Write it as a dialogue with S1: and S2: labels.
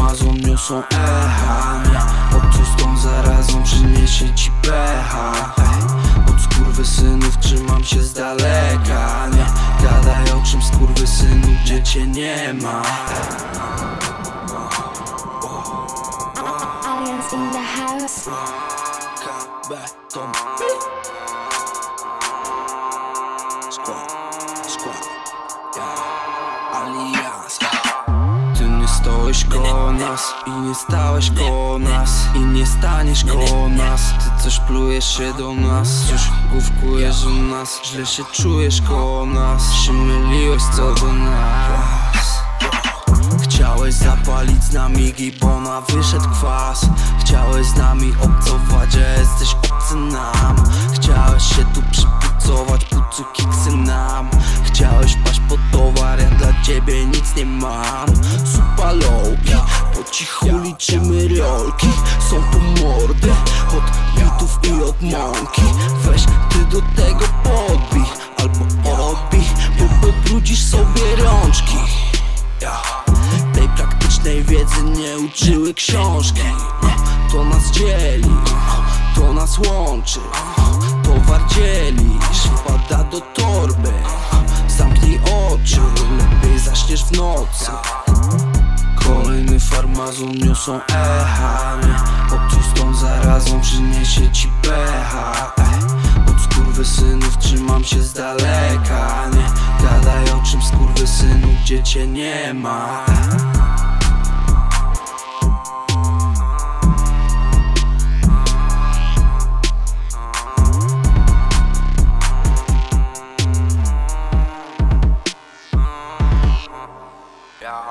S1: farmazon niosą echa Nie, obcuj z tą zarazą przyniesie ci pecha Od skurwysynów trzymam się z daleka Nie, gadaj o czym skurwysynu, gdzie cię nie ma.
S2: Aliens in the house.
S1: Koło nas I nie stałeś koło nas. I nie staniesz koło nas. Ty coś plujesz się do nas. Już główkujesz u nas. Źle się czujesz koło nas. Się myliłeś co do nas. Chciałeś zapalić z nami gibona, wyszedł kwas. Chciałeś z nami obcować, a jesteś obcy nam. Chciałeś się tu przypucować, pucu kiksy nam. Chciałeś paść pod towar, ja dla ciebie nic nie mam po cichu liczymy Są tu mordy, od bitów i od mąki. Weź ty do tego podbij, albo odbij Bo pobrudzisz sobie rączki. Tej praktycznej wiedzy nie uczyły książki. To nas dzieli, to nas łączy. Towar dzielisz, wpada do torby. Zamknij oczy, lepiej zaśniesz w nocy Amazon niosą echa Nie? Tą zarazą przyniesie ci pecha Od skurwysynów trzymam się z daleka Nie? Gadaj o czym skurwysynu, gdzie cię nie ma. Yeah.